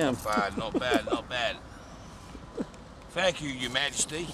Damn. Fine, not bad, not bad. Thank you, Your Majesty.